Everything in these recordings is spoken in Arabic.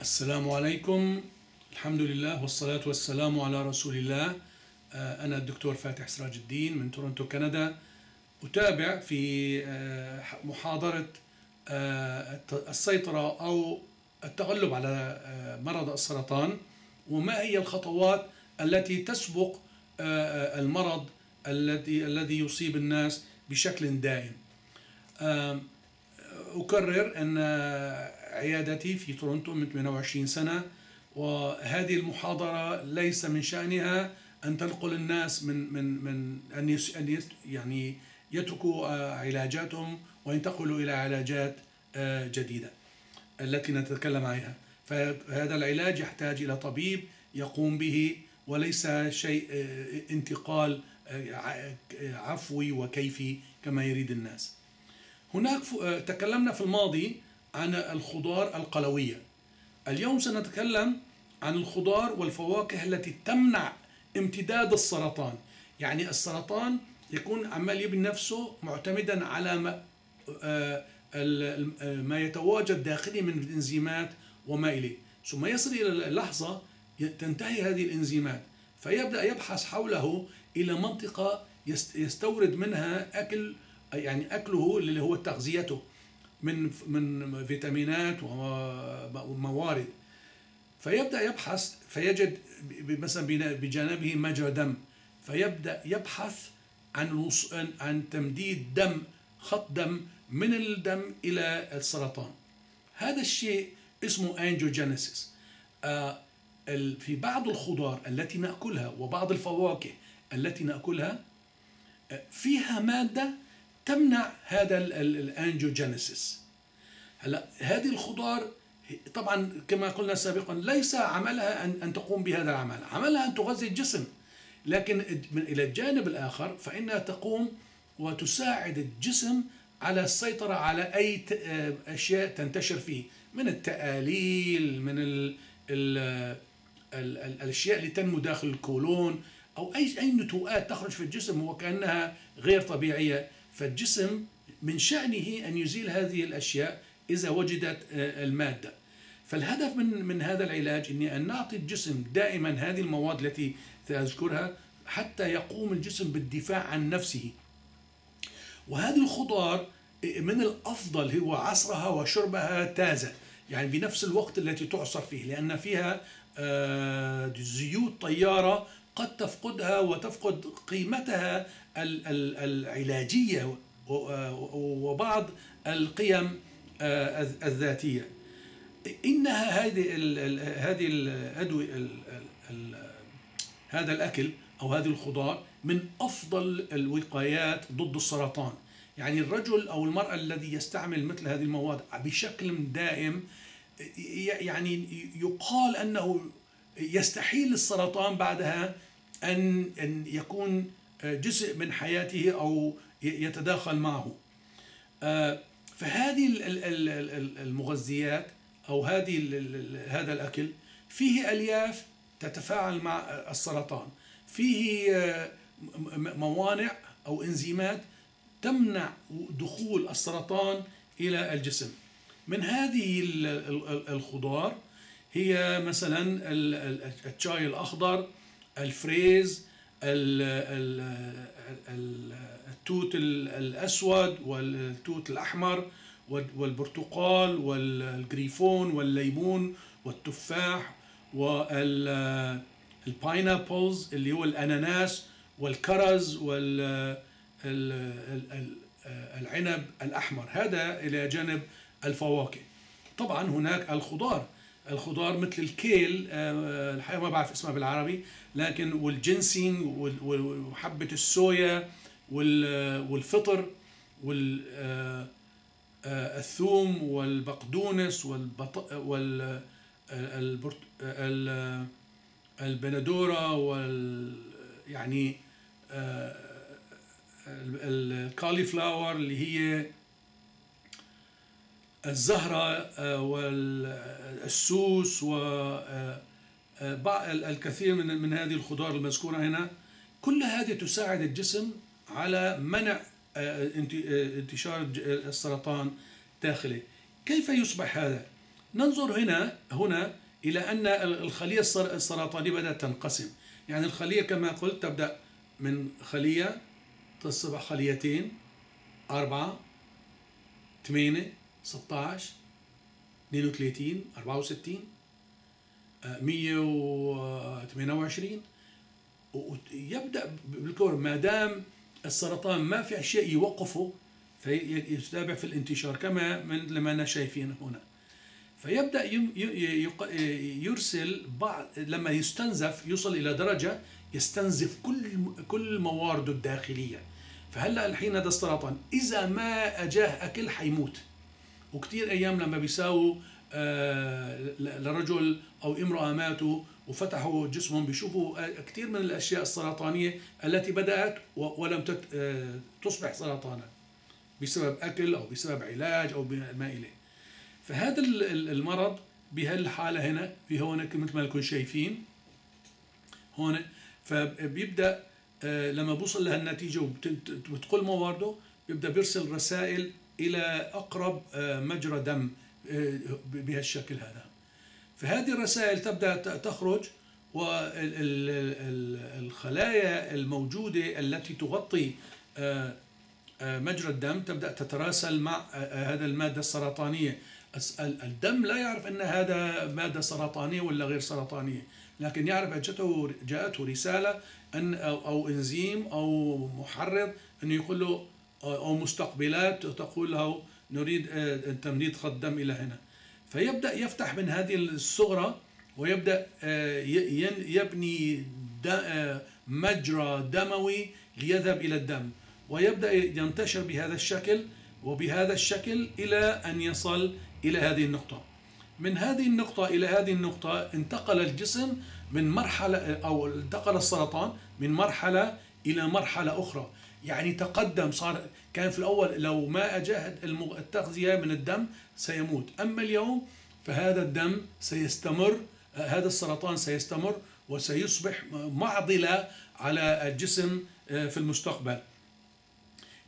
السلام عليكم. الحمد لله والصلاة والسلام على رسول الله. آه، أنا الدكتور فاتح سراج الدين من تورنتو كندا. أتابع في آه، محاضرة آه، السيطرة أو التغلب على مرض السرطان وما هي الخطوات التي تسبق المرض الذي الذي يصيب الناس بشكل دائم؟ أكرر أن عيادتي في تورنتو من 28 سنة وهذه المحاضرة ليس من شأنها أن تنقل الناس من من من أن يعني يتركوا آه، علاجاتهم وينتقلوا إلى علاجات آه، جديدة التي نتكلم عنها فهذا العلاج يحتاج إلى طبيب يقوم به وليس شيء آه، انتقال عفوي وكيفي كما يريد الناس. هناك تكلمنا في الماضي عن الخضار القلوية. اليوم سنتكلم عن الخضار والفواكه التي تمنع امتداد السرطان. يعني السرطان يكون عمال يبني نفسه معتمدا على ما, آه، ما يتواجد داخلي من الإنزيمات وما إليه. ثم يصل إلى لحظة تنتهي هذه الإنزيمات فيبدأ يبحث حوله إلى منطقة يست- يستورد منها أكل يعني أكله اللي هو تغذيته. من من فيتامينات وموارد. فيبدأ يبحث فيجد مثلا بجانبه مجرى دم. فيبدأ يبحث عن عن- تمديد دم خط دم من الدم إلى السرطان. هذا الشيء اسمه انجيوجينيسيس آه في بعض الخضار التي نأكلها وبعض الفواكه التي نأكلها آه، فيها مادة تمنع هذا الانجيوجينيسيس. هلا هذه الخضار طبعا كما قلنا سابقا ليس عملها ان أن تقوم بهذا العمل، عملها أن تغذي الجسم. لكن من إلى الجانب الآخر فإنها تقوم وتساعد الجسم على السيطرة على ت- آه، أشياء تنتشر فيه من التآليل من ال ال ال ال الأشياء اللي تنمو داخل الكولون أو اي أي نتوءات تخرج في الجسم وكأنها غير طبيعية. فالجسم من شأنه أن يزيل هذه الأشياء إذا وجدت آه، المادة. فالهدف من من هذا العلاج إني أن نعطي الجسم دائما هذه المواد التي سأذكرها حتى يقوم الجسم بالدفاع عن نفسه. وهذه الخضار من الأفضل هو عصرها وشربها تازة. يعني بنفس الوقت التي تعصر فيه لأن فيها آه، زيوت طيارة قد تفقدها وتفقد قيمتها ال- ال- العلاجية وبعض القيم آه، الذ- الذاتية. إنها هذه هذه الأدوية ال- ال- ال- هذا الأكل أو هذه الخضار من أفضل الوقايات ضد السرطان. يعني الرجل أو المرأة الذي يستعمل مثل هذه المواد بشكل دائم يعني يقال أنه يستحيل السرطان بعدها أن أن يكون جزء من حياته ي- يتداخل معه. آه، فهذه ال- ال- ال- ال- المغذيات أو هذه هذا الأكل فيه ألياف تتفاعل مع السرطان. فيه آه، م- م- موانع أو إنزيمات تمنع دخول السرطان إلى الجسم. من هذه ال- ال- ال- الخضار هي مثلا ال- ال- الشاي الأخضر الفريز ال- ال- ال- التوت ال- الأسود والتوت الأحمر وال- والبرتقال والجريفون والليمون والتفاح وال pineapples اللي هو الأناناس والكرز وال ال- ال- ال- العنب الأحمر. هذا إلى جانب الفواكه. طبعا هناك الخضار. الخضار مثل الكيل آه، الحقيقة ما بعرف اسمها بالعربي لكن والجنسينج وال- وال- وحبة الصويا وال- والفطر وال آه، آه، الثوم والبقدونس والبط وال آه، البرت... آه، ال- البندورة وال يعني آه، ال- ال cauliflower اللي هي الزهرة آه، والسوس وبعض الكثير من من هذه الخضار المذكورة هنا. كل هذه تساعد الجسم على منع آه، انت- آه، انتشار السرطان داخله كيف يصبح هذا؟ ننظر هنا هنا إلى أن الخلية السرطانية بدأت تنقسم. يعني الخلية كما قلت تبدأ من خلية تصبح خليتين أربعة ثمانية 16 32 64 128 ويبدأ بالكور ما دام السرطان ما في شيء يوقفه فيتابع في الانتشار كما من لما شايفين هنا. فيبدأ يرسل بعض لما يستنزف يوصل إلى درجة يستنزف كل كل موارده الداخلية. فهلأ الحين هذا السرطان إذا ما أجاه أكل حيموت. وكثير أيام لما بيساووا آه، لرجل أو امرأة ماتوا وفتحوا جسمهم بيشوفوا كثير من الأشياء السرطانية التي بدأت ولم آه، تصبح سرطانا بسبب أكل أو بسبب علاج أو ما إليه. فهذا المرض بهالحالة هنا في هون مثل ما لكم شايفين هون. فبيبدأ آه، لما بوصل لهالنتيجة وبتقل موارده بيبدأ بيرسل رسائل إلى أقرب آه، مجرى دم آه، بهالشكل هذا. فهذه الرسائل تبدأ تخرج والخلايا الموجودة التي تغطي مجرى الدم تبدأ تتراسل مع هذا المادة السرطانية. الدم لا يعرف أن هذا مادة سرطانية ولا غير سرطانية لكن يعرف جاءته جاءته رسالة أن أو, أو إنزيم أو محرض انه يقول له أو مستقبلات تقول له نريد آه، تمديد خط دم إلى هنا. فيبدأ يفتح من هذه الصغرى ويبدأ آه، يبني آه، مجرى دموي ليذهب إلى الدم. ويبدأ ينتشر بهذا الشكل وبهذا الشكل إلى أن يصل إلى هذه النقطة. من هذه النقطة إلى هذه النقطة انتقل الجسم من مرحلة أو انتقل السرطان من مرحلة إلى مرحلة أخرى. يعني تقدم صار كان في الأول لو ما أجاه التغذية من الدم سيموت. أما اليوم فهذا الدم سيستمر هذا السرطان سيستمر وسيصبح معضلة على الجسم آه، في المستقبل.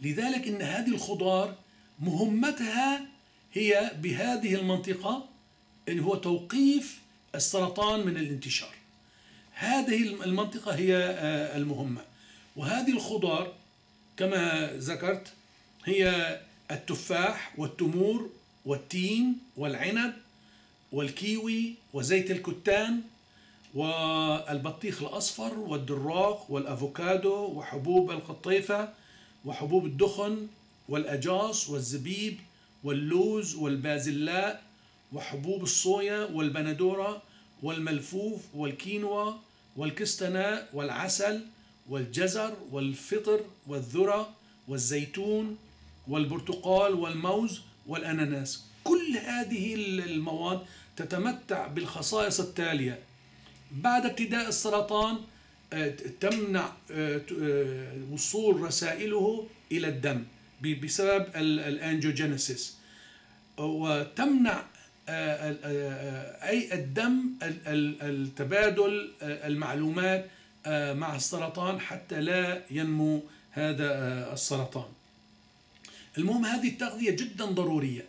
لذلك إن هذه الخضار مهمتها هي بهذه المنطقة اللي هو توقيف السرطان من الانتشار. هذه المنطقة هي آه، المهمة. وهذه الخضار كما ذكرت هي التفاح والتمور والتين والعنب والكيوي وزيت الكتان والبطيخ الأصفر والدراق والأفوكادو وحبوب القطيفة وحبوب الدخن والأجاص والزبيب واللوز والبازلاء وحبوب الصويا والبندورة والملفوف والكينوا والكستناء والعسل والجزر والفطر والذرة والزيتون والبرتقال والموز والأناناس. كل هذه المواد تتمتع بالخصائص التالية. بعد ابتداء السرطان آه، تمنع آه، آه، وصول رسائله إلى الدم بسبب الانجيوجينيسيس وتمنع أي الدم التبادل المعلومات مع السرطان حتى لا ينمو هذا السرطان. المهم هذه التغذية جدا ضرورية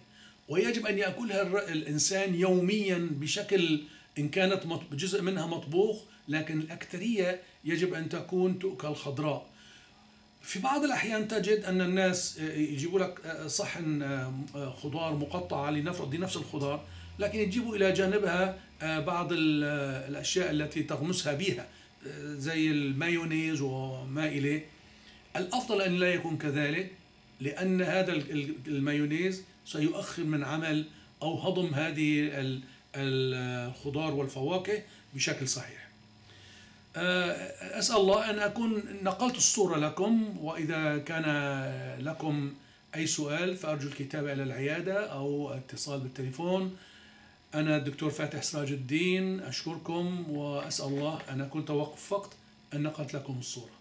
ويجب أن يأكلها الإنسان يوميا بشكل إن كانت جزء منها مطبوخ لكن الأكثرية يجب أن تكون تؤكل خضراء. في بعض الأحيان تجد أن الناس يجيبوا لك صحن خضار مقطعة لنفرض نفس الخضار لكن يجيبوا إلى جانبها بعض الأشياء التي تغمسها بها. زي المايونيز وما إليه. الأفضل أن لا يكون كذلك لأن هذا المايونيز سيؤخر من عمل أو هضم هذه الخضار والفواكه بشكل صحيح. آه، أسأل الله أن أكون نقلت الصورة لكم وإذا كان لكم أي سؤال فأرجو الكتابة إلى العيادة أو اتصال بالتليفون. أنا الدكتور فاتح سراج الدين أشكركم وأسأل الله أن أكون توفقت أن نقلت لكم الصورة.